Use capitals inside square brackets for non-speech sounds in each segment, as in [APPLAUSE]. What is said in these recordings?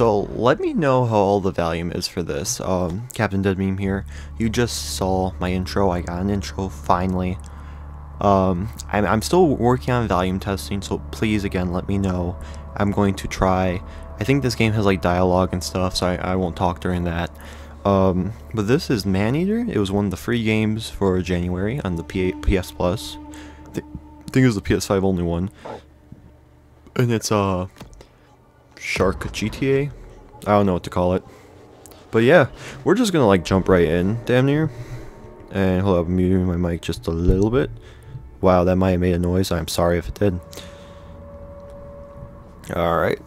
So let me know how all the volume is for this. Um, Captain Dead Meme here. You just saw my intro. I got an intro finally. Um, I'm, I'm still working on volume testing, so please again let me know. I'm going to try. I think this game has like dialogue and stuff, so I, I won't talk during that. Um, but this is Maneater. It was one of the free games for January on the P PS Plus. I think it was the PS5 only one. And it's uh Shark GTA. I don't know what to call it. But yeah, we're just gonna like jump right in, damn near. And hold up, I'm muting my mic just a little bit. Wow, that might have made a noise. I'm sorry if it did. Alright.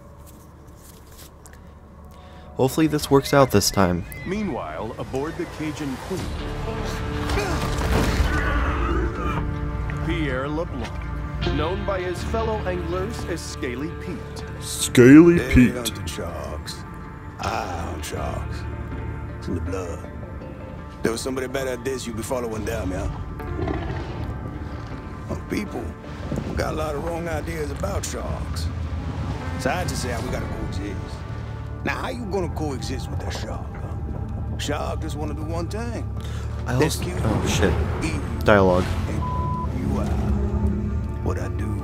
Hopefully this works out this time. Meanwhile, aboard the Cajun Queen, Pierre LeBlanc, known by his fellow anglers as Scaly Pete. Scaly Hey, hunting sharks. I hunt sharks. It's in the blood. There was somebody better at this, you'd be following them, yeah? Well, people got a lot of wrong ideas about sharks. So I just say we gotta coexist. Now, how you gonna coexist with that shark? Huh? Shark just wanna do one thing. I also, oh shit. eat Dialogue. you are. What I do,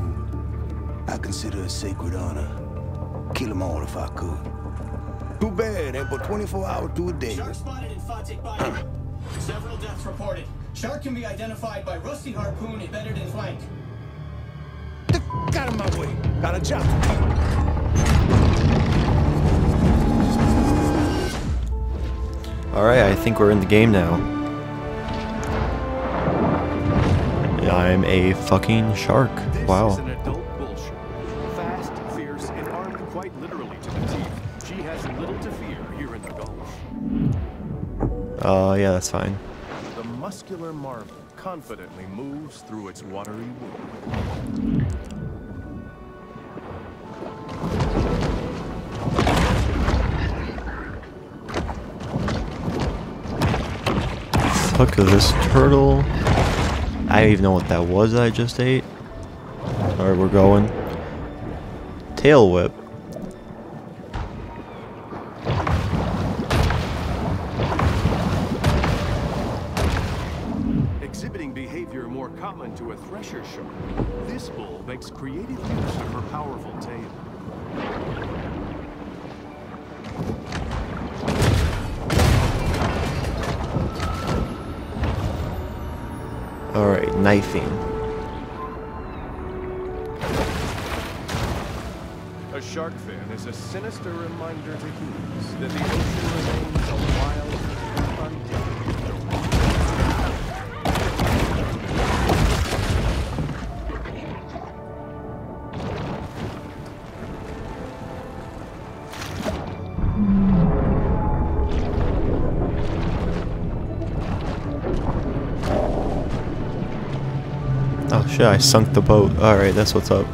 I consider a sacred honor. Kill them all if I could. Too bad, ain't but 24 hours to a day. Shark spotted in Fawtick Bayou. Several deaths reported. Shark can be identified by rusty harpoon embedded in flank. The f- out of my way. Got a job. Alright, I think we're in the game now. I'm a fucking shark. Wow. is an adult bullshit. Fast, fierce, and armed quite literally to the teeth. She has little to fear here in the Gulf. Uh, yeah, that's fine. The muscular marvel confidently moves through its watery world. At this turtle. I don't even know what that was that I just ate. Alright, we're going. Tail whip. Exhibiting behavior more common to a thresher shark, this bull makes creative use of her powerful tail. Knifing. A shark fin is a sinister reminder to humans that the ocean remains a wild, Oh shit, I sunk the boat. Alright, that's what's up.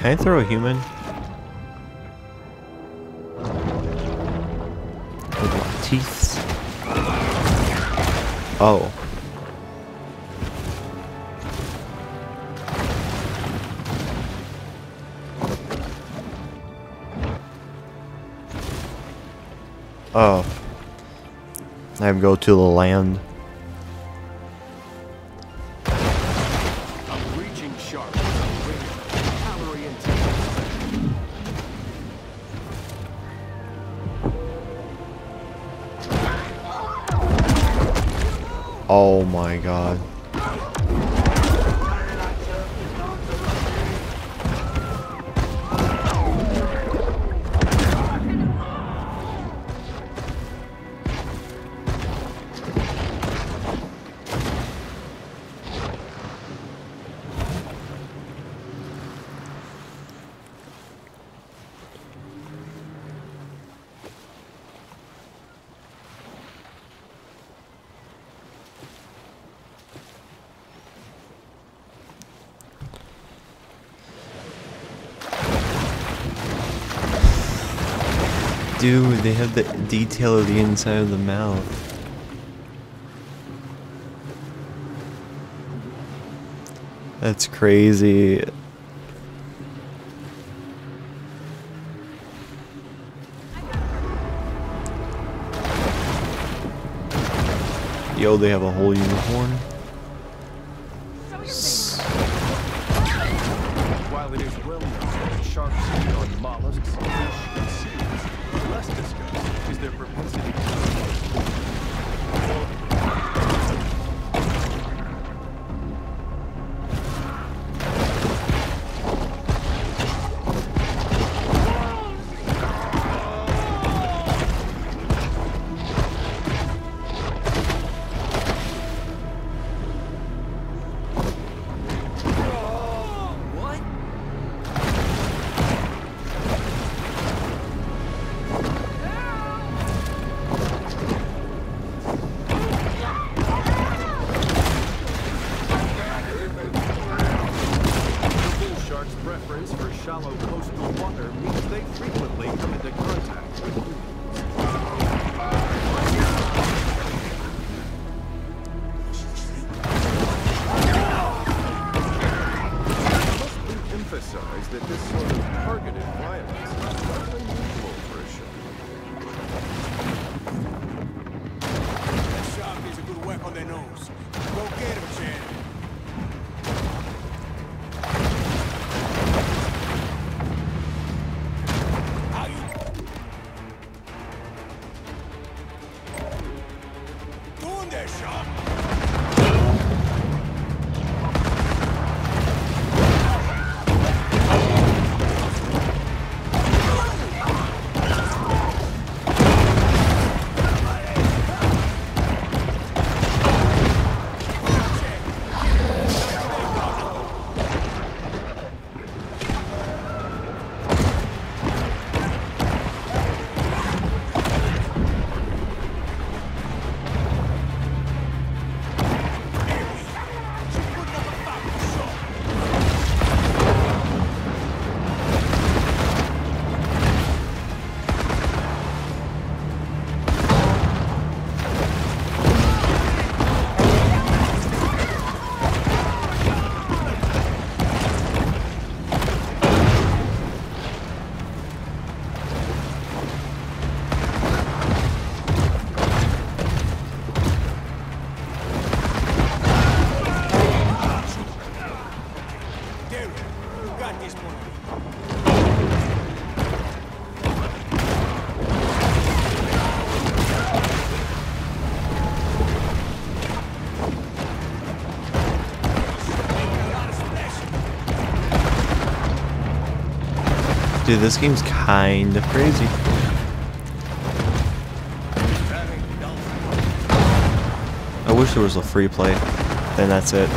Can I throw a human? With my teeth. Oh. Oh. I have to go to the land. Do. They have the detail of the inside of the mouth. That's crazy. Yo, they have a whole unicorn. Their propensity Dude, this game's kind of crazy. I wish there was a free play. Then that's it.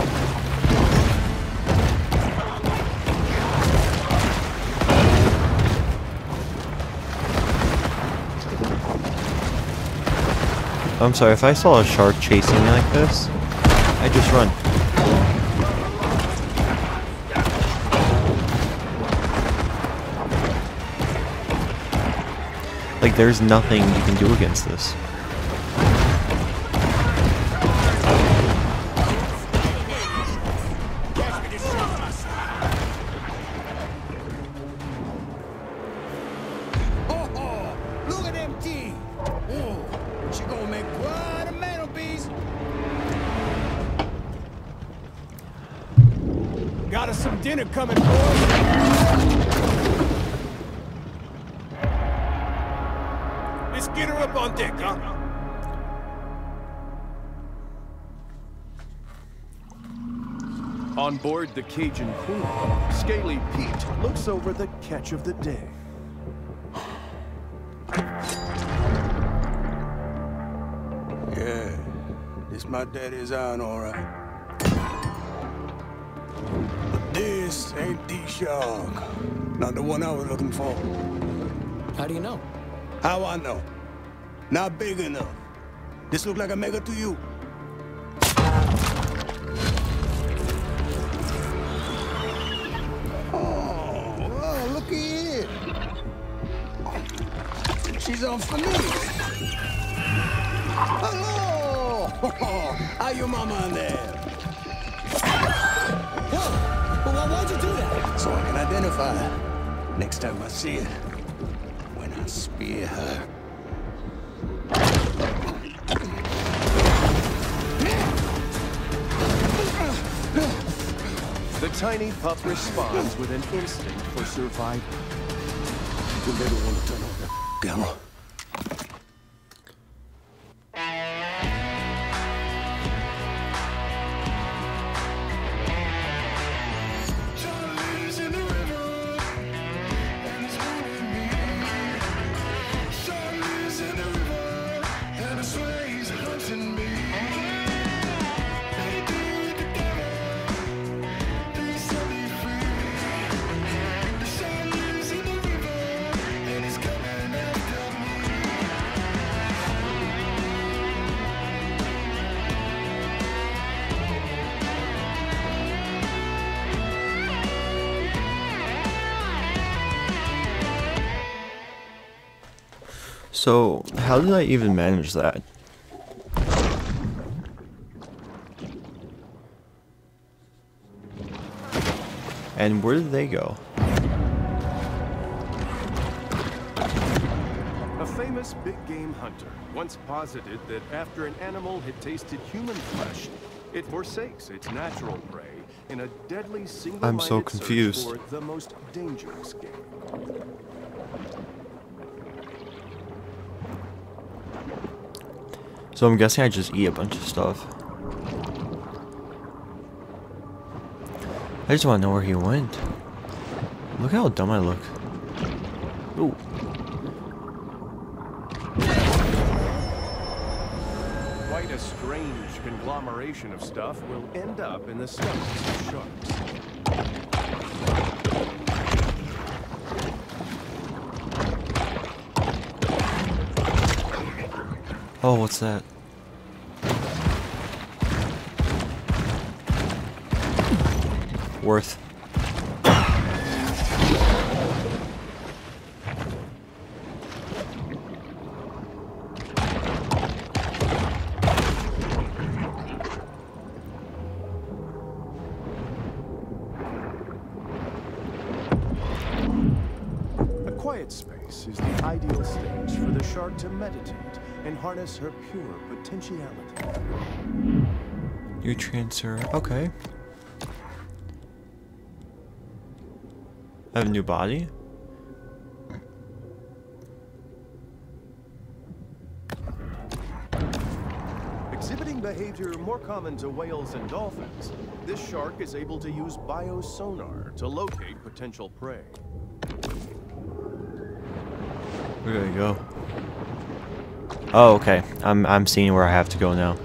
I'm sorry, if I saw a shark chasing me like this, I'd just run. Like, there's nothing you can do against this. Look at them. She gonna make quite a mantelpiece. Got us some dinner coming, boys. On board the Cajun Queen, Scaly Pete looks over the catch of the day. Yeah, this my daddy's iron, all right. But this ain't the shark. Not the one I was looking for. How do you know? How I know? Not big enough. This look like a mega to you. Oh, well, look at She's unfamiliar. Hello! [LAUGHS] How your mama in there? Whoa! Well, why'd you do that? So I can identify her. Next time I see her. When I spear her. The tiny pup responds with an instinct for survival. You better want to turn off that So, how did I even manage that? And where did they go? A famous big game hunter once posited that after an animal had tasted human flesh, it forsakes its natural prey in a deadly single I'm so confused. the most dangerous game. So I'm guessing I just eat a bunch of stuff. I just want to know where he went. Look how dumb I look. Ooh. Quite a strange conglomeration of stuff will end up in the stomachs of sharks. Oh, what's that? Worth. A quiet space is the ideal stage for the shark to meditate and harness her pure potentiality. Nutrients are okay. I have a new body. Exhibiting behavior more common to whales and dolphins, this shark is able to use biosonar to locate potential prey. I go? Oh, okay. I'm I'm seeing where I have to go now.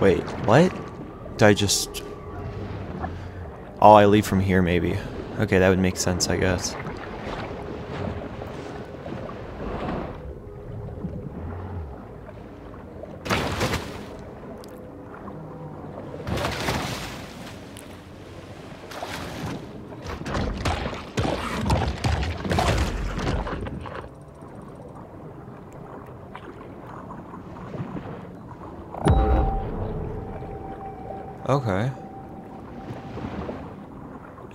Wait, what? Did I just? Oh, I leave from here maybe. Okay, that would make sense, I guess. Okay.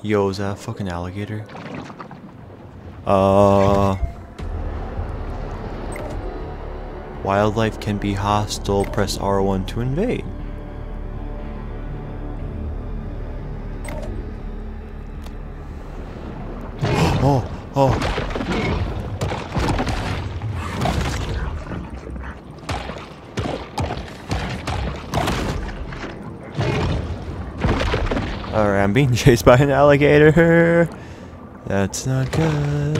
Yo, is that a fucking alligator? Uh. Wildlife can be hostile. Press R1 to invade. [GASPS] Oh, oh. Alright, I'm being [LAUGHS] chased by an alligator. That's not good.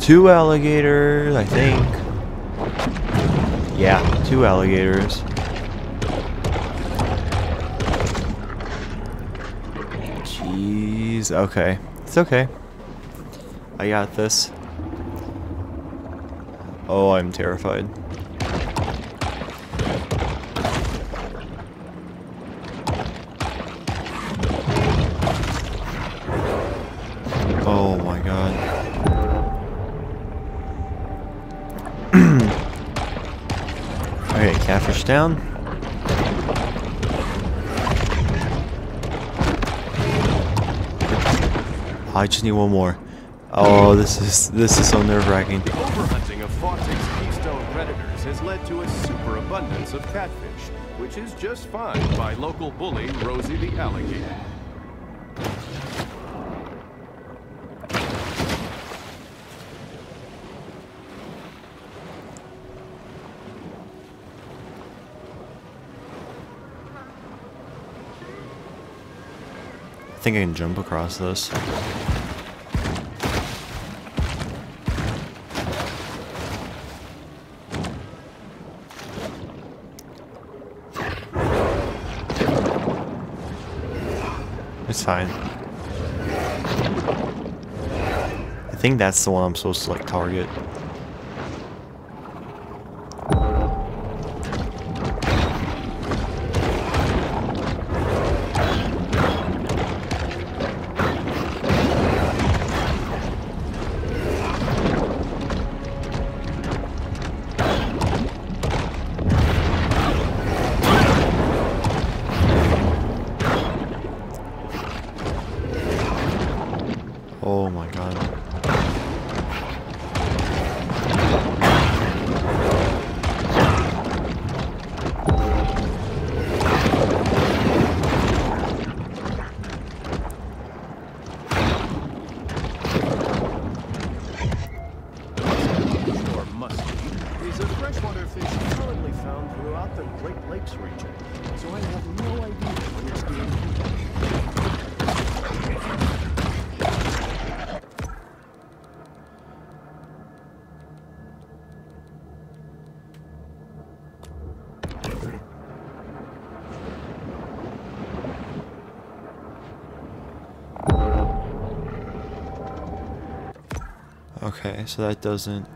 Two alligators, I think. Yeah, two alligators. Jeez, okay. It's okay. I got this. Oh, I'm terrified. Down. I just need one more. Oh, this is this is so nerve-wracking. The overhunting of Fawtick's keystone predators has led to a superabundance of catfish, which is just fine by local bully Rosie the alligator. Think I can jump across this. It's fine. I think that's the one I'm supposed to like target. Oh my god. Okay, so that doesn't.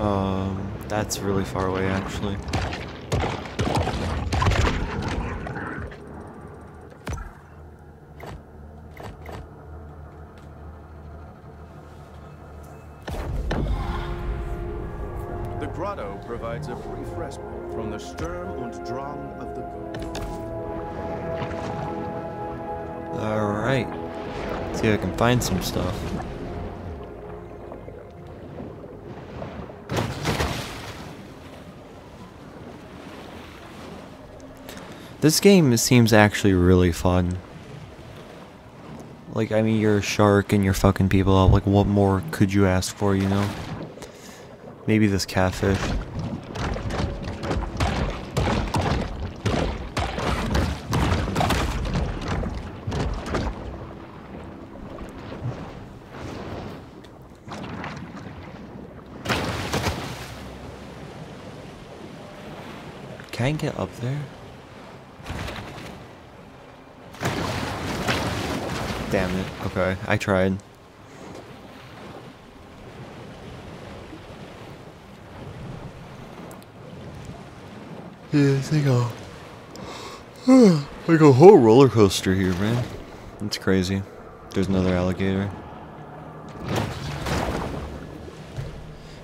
Um, that's really far away actually. Alright. See if I can find some stuff. This game seems actually really fun. Like, I mean, you're a shark and you're fucking people up. Like, what more could you ask for, you know? Maybe this catfish. Can I get up there? Damn it. Okay, I tried. Yeah, it's like a [SIGHS] like a whole roller coaster here, man. It's crazy. There's another alligator.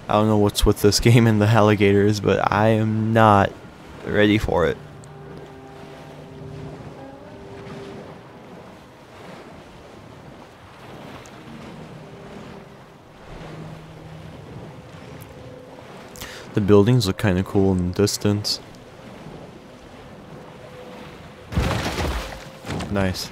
I don't know what's with this [LAUGHS] game and the alligators, but I am not ready for it. The buildings look kind of cool in the distance. Nice.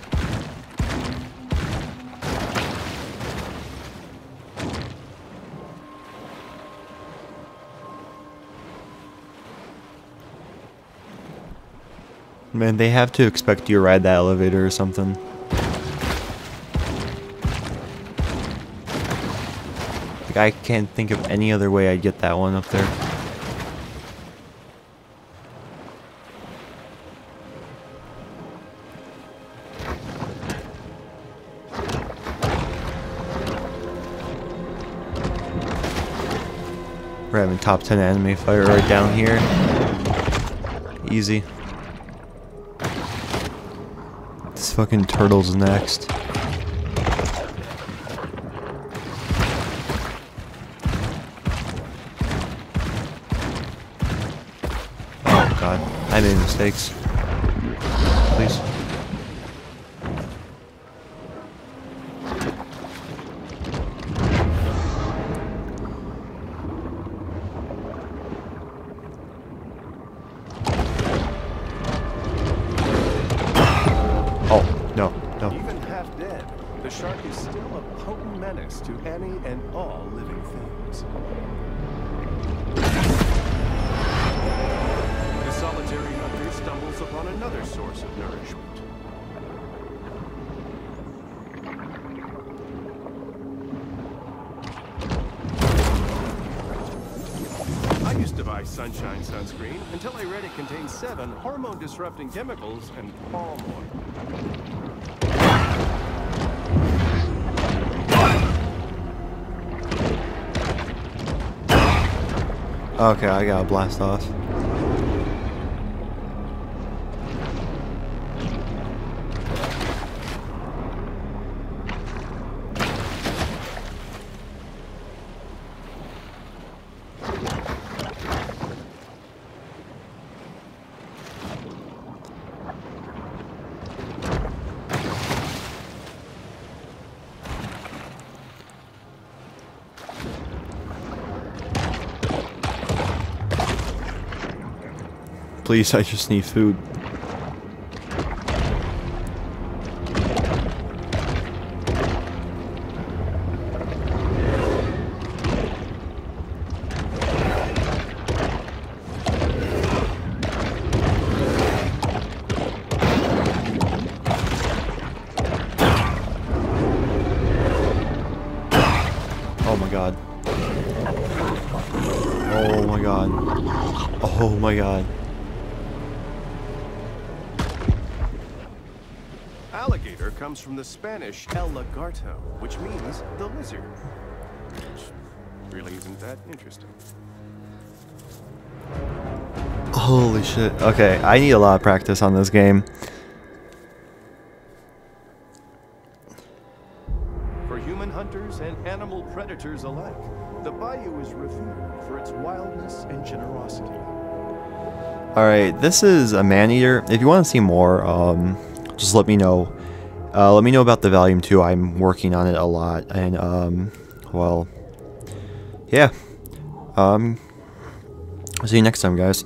Man, they have to expect you to ride that elevator or something. Like, I can't think of any other way I'd get that one up there. We're having top 10 anime fire right down here. Easy. This fucking turtle's next. Oh god, I made mistakes. Please. To any and all living things. The solitary hunter stumbles upon another source of nourishment. I used to buy Sunshine sunscreen until I read it contains seven hormone-disrupting chemicals and palm oil. Okay, I gotta blast off. Please, I just need food. Alligator comes from the Spanish el lagarto, which means the lizard. Which really isn't that interesting. Holy shit. Okay, I need a lot of practice on this game. For human hunters and animal predators alike, the bayou is revered for its wildness and generosity. Alright, this is a man-eater. If you want to see more, um, just let me know. Uh, let me know about the volume 2. I'm working on it a lot. And, um, well, yeah. Um, see you next time, guys.